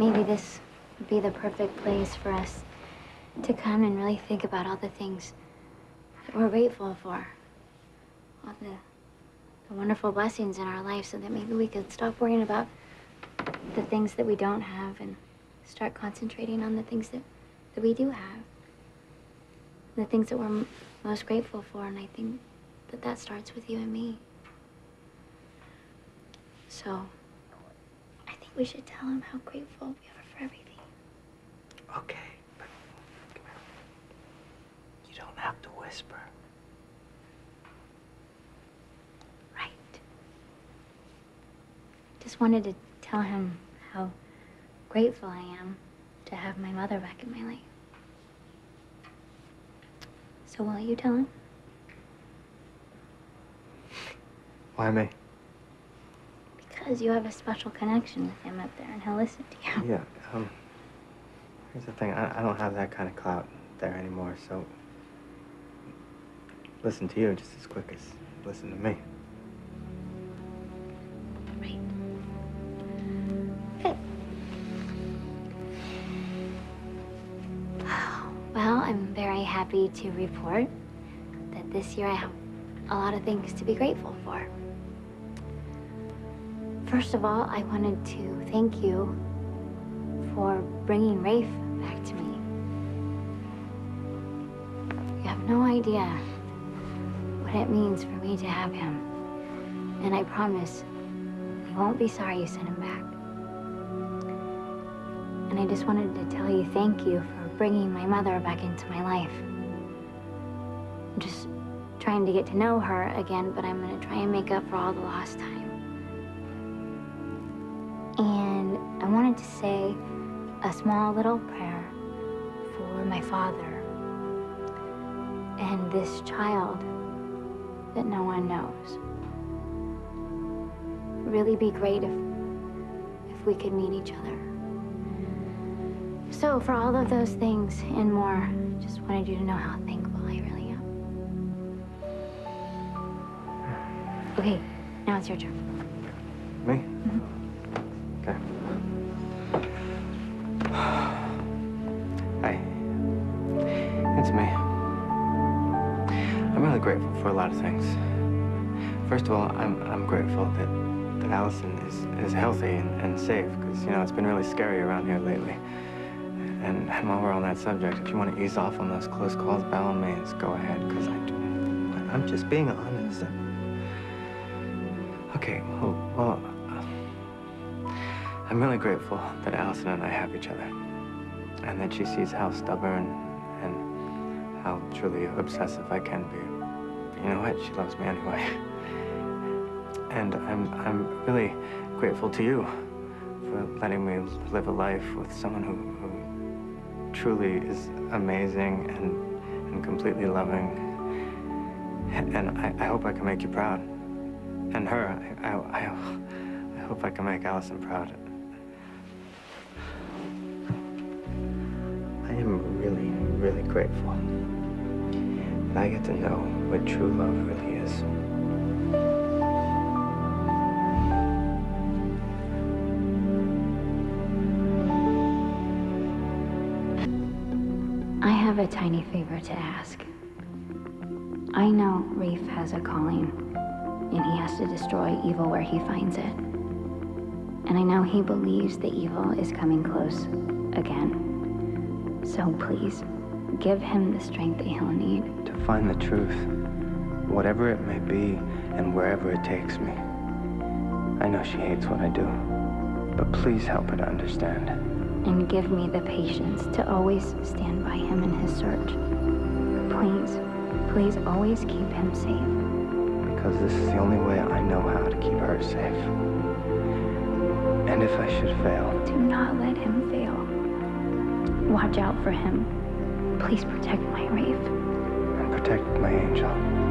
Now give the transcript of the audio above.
maybe this would be the perfect place for us to come and really think about all the things that we're grateful for. All the, the wonderful blessings in our life so that maybe we could stop worrying about the things that we don't have and start concentrating on the things that, that we do have. The things that we're most grateful for. And I think that that starts with you and me. So, we should tell him how grateful we are for everything. Okay, but come here. You don't have to whisper. Right. Just wanted to tell him how grateful I am to have my mother back in my life. So will you tell him? Why me? Because you have a special connection with him up there and he'll listen to you. Yeah, um, here's the thing. I, I don't have that kind of clout there anymore, so listen to you just as quick as listen to me. Right. Good. Well, I'm very happy to report that this year I have a lot of things to be grateful for. First of all, I wanted to thank you for bringing Rafe back to me. You have no idea what it means for me to have him. And I promise you won't be sorry you sent him back. And I just wanted to tell you thank you for bringing my mother back into my life. I'm just trying to get to know her again, but I'm going to try and make up for all the lost time. And I wanted to say a small little prayer for my father and this child that no one knows. Really be great if if we could meet each other. So for all of those things and more, just wanted you to know how thankful I really am. Okay, now it's your turn. Me? Mm-hmm. Okay. Hi. It's me. I'm really grateful for a lot of things. First of all, I'm, I'm grateful that, that Alison is, is healthy and, and safe, because, you know, it's been really scary around here lately. And, and while we're on that subject, if you want to ease off on those close calls, by all means, go ahead, because I, do. I'm just being honest. Okay, well, well, I'm really grateful that Alison and I have each other. And that she sees how stubborn and how truly obsessive I can be. But you know what? She loves me anyway. And I'm, I'm really grateful to you for letting me live a life with someone who, who truly is amazing and, and completely loving. And I, I hope I can make you proud. And her, I, I, I, I hope I can make Alison proud. Really, grateful I get to know what true love really is. I have a tiny favor to ask. I know Rafe has a calling, and he has to destroy evil where he finds it. And I know he believes the evil is coming close again. So please, give him the strength that he'll need. To find the truth, whatever it may be and wherever it takes me. I know she hates what I do, but please help her to understand. And give me the patience to always stand by him in his search. Please, please always keep him safe. Because this is the only way I know how to keep her safe. And if I should fail, Do not let him fail. Watch out for him. Please protect my Rafe. and protect my angel.